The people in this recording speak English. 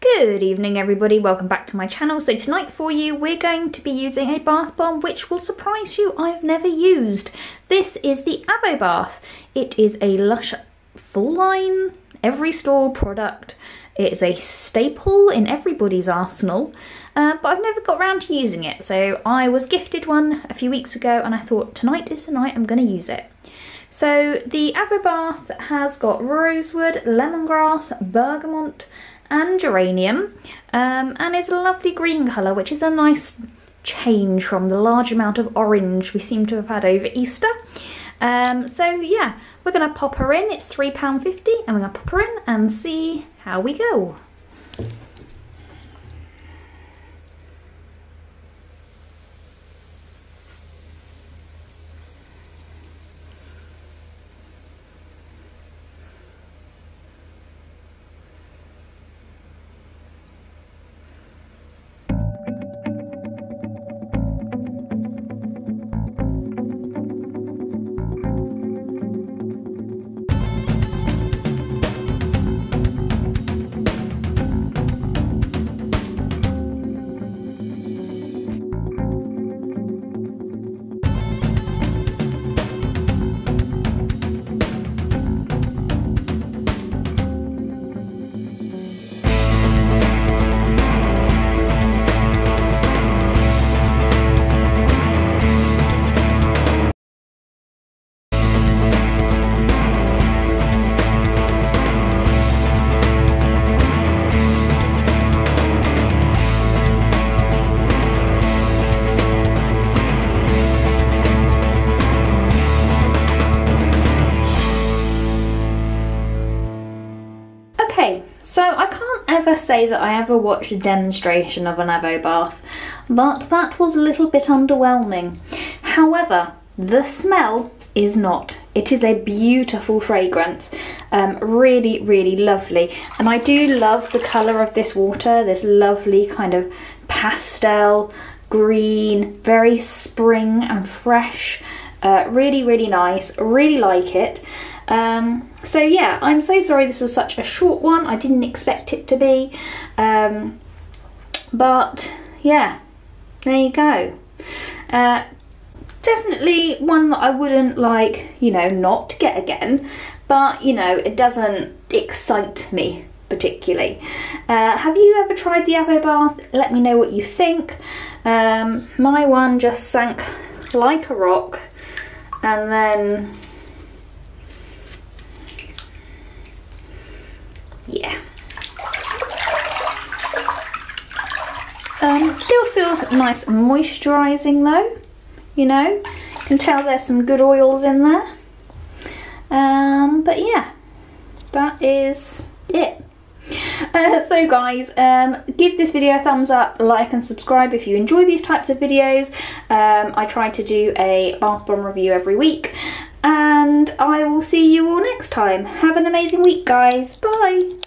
Good evening everybody, welcome back to my channel. So tonight for you we're going to be using a bath bomb which will surprise you I've never used. This is the Avobath. It is a Lush full line, every store product. It's a staple in everybody's arsenal, uh, but I've never got around to using it. So I was gifted one a few weeks ago and I thought tonight is the night I'm going to use it. So the Bath has got rosewood, lemongrass, bergamot, and geranium um, and is a lovely green colour which is a nice change from the large amount of orange we seem to have had over Easter. Um, so yeah, we're going to pop her in, it's £3.50 and we're going to pop her in and see how we go. So I can't ever say that I ever watched a demonstration of an Avobath, but that was a little bit underwhelming. However, the smell is not. It is a beautiful fragrance, um, really, really lovely. And I do love the colour of this water, this lovely kind of pastel green, very spring and fresh. Uh, really, really nice, really like it. Um, so yeah, I'm so sorry this was such a short one. I didn't expect it to be. Um, but yeah, there you go. Uh, definitely one that I wouldn't like, you know, not to get again. But, you know, it doesn't excite me particularly. Uh, have you ever tried the Avobath? Let me know what you think. Um, my one just sank like a rock and then yeah. Um, still feels nice moisturising though, you know. You can tell there's some good oils in there. Um, but yeah, that is it. Uh, so guys, um, give this video a thumbs up, like and subscribe if you enjoy these types of videos. Um, I try to do a bath bomb review every week and I will see you all next time. Have an amazing week guys. Bye.